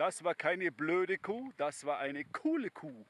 Das war keine blöde Kuh, das war eine coole Kuh.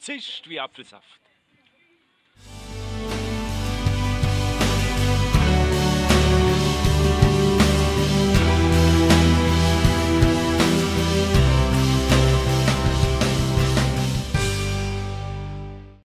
Zischt wie Apfelsaft.